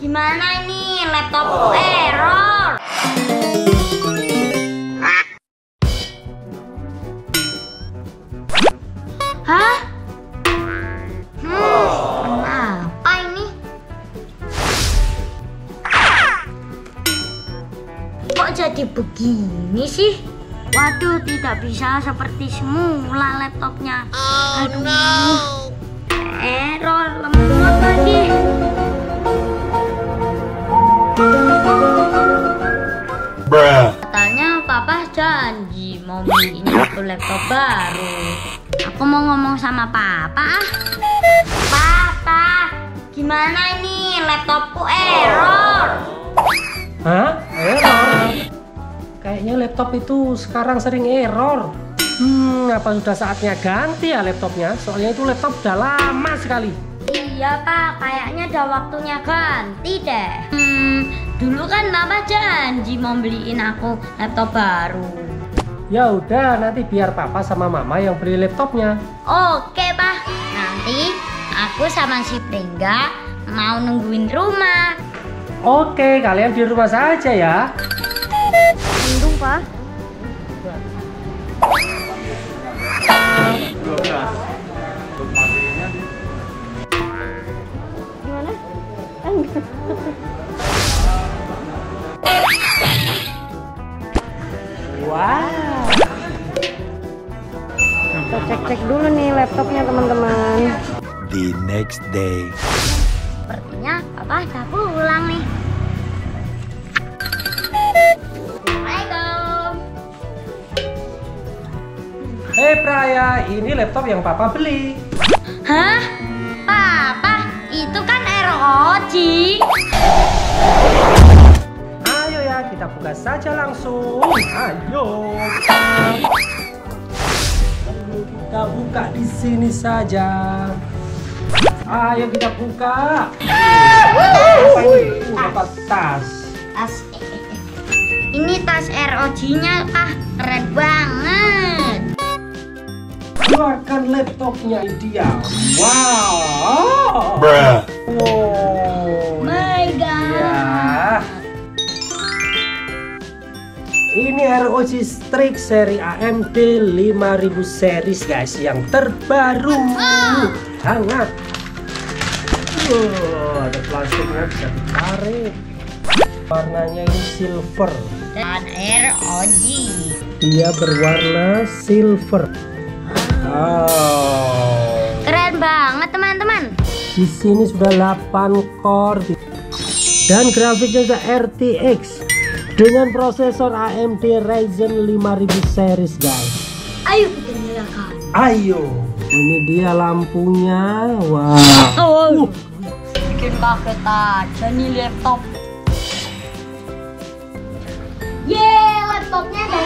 Gimana ini laptopku error? Hah? Hmm, apa ini? Kok jadi begini sih? Waduh, tidak bisa seperti semula laptopnya. Aduh. Error, lemot lagi. Janji mau beliin aku laptop baru. Aku mau ngomong sama papa. ah. Papa, gimana ini laptopku error? Hah? Error? Kayaknya laptop itu sekarang sering error. Hmm, apa sudah saatnya ganti ya laptopnya? Soalnya itu laptop udah lama sekali. Iya pak, kayaknya udah waktunya ganti deh. Hmm, dulu kan papa janji mau beliin aku laptop baru. Ya udah, nanti biar papa sama mama yang beli laptopnya. Oke pak, nanti aku sama si Pringga mau nungguin rumah. Oke, kalian di rumah saja ya. Mendung pak. Gimana? Wow. Kita cek-cek dulu nih laptopnya teman-teman. the next day. Sepertinya papa udah pulang nih. Assalamualaikum. Hei Praya, ini laptop yang papa beli. Hah? Papa, itu kan ROG. Ayo ya, kita buka saja langsung. Ayo. Kita buka di sini saja. Ayo kita buka. Apa tas. Tas. Ini tas ROG-nya, Pak. Keren banget. Keluarkan laptopnya dia. Wow. Bruh. Wow. ROG Strix seri AMD 5000 series guys yang terbaru. Hangat. Wow, ada plastiknya bisa ditarik. Warnanya ini silver. Dan ROG. Dia berwarna silver. Oh. Keren banget, teman-teman. Di sini sudah 8 core dan grafiknya sudah RTX dengan prosesor AMD Ryzen 5000 series guys. Ayo kita nyalakan. Ayo, ini dia lampunya. Wow. Oh. Bikin kaget aja nih laptop. Yeay, laptopnya udah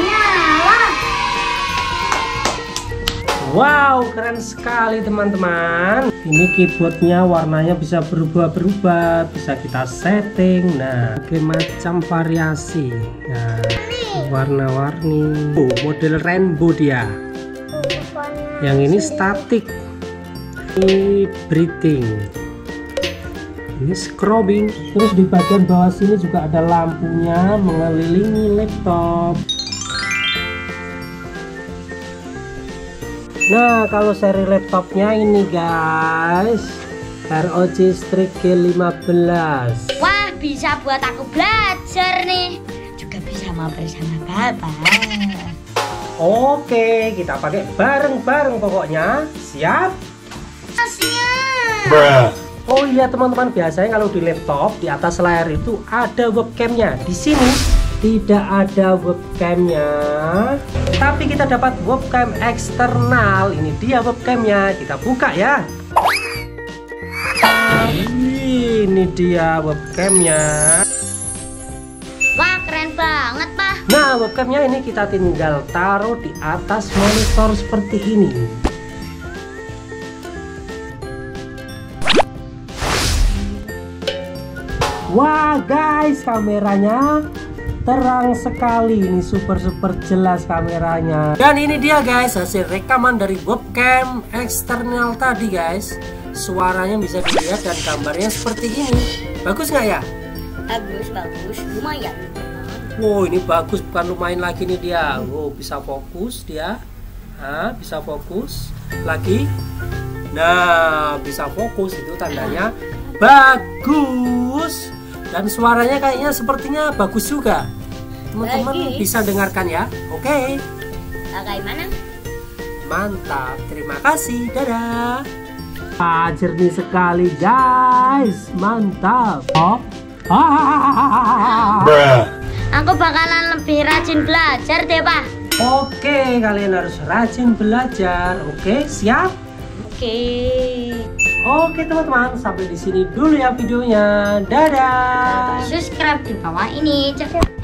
Wow, keren sekali teman-teman. Ini keyboardnya warnanya bisa berubah-berubah, bisa kita setting. Nah, berbagai macam variasi. Nah, warna-warni. Oh, model rainbow dia. Yang ini statik. Ini breathing. Ini scrubbing. Terus di bagian bawah sini juga ada lampunya mengelilingi laptop. Nah, kalau seri laptopnya ini guys, ROG Strix G15. Wah, bisa buat aku belajar nih. Juga bisa mau bersama Bapak. Oke, kita pakai bareng-bareng pokoknya. Siap? Siap. Bruh. Oh iya teman-teman, biasanya kalau di laptop di atas layar itu ada webcamnya. Di sini tidak ada webcamnya, tapi kita dapat webcam eksternal. Ini dia webcamnya. Kita buka ya. Ini dia webcamnya. Wah, keren banget, Pak. Nah, webcamnya ini kita tinggal taruh di atas monitor seperti ini. Wah, guys, kameranya terang sekali. Ini super super jelas kameranya. Dan ini dia guys, hasil rekaman dari webcam eksternal tadi, guys. Suaranya bisa dilihat dan gambarnya seperti ini. Bagus nggak ya? Bagus, bagus, lumayan. Wow ini bagus bukan lumayan lagi nih dia. Wow bisa fokus dia. Bisa fokus lagi. Nah bisa fokus itu tandanya bagus. Dan suaranya kayaknya sepertinya bagus juga. Teman-teman bisa dengarkan ya. Oke. Bagaimana? Mantap, terima kasih, dadah. Ah, jernih sekali guys, mantap. Oh. Ah. Bruh. Aku bakalan lebih rajin belajar deh, Pak. Oke, kalian harus rajin belajar. Oke, siap? Oke. Oke teman-teman, sampai di sini dulu ya videonya. Dadah. Subscribe di bawah ini. Cek.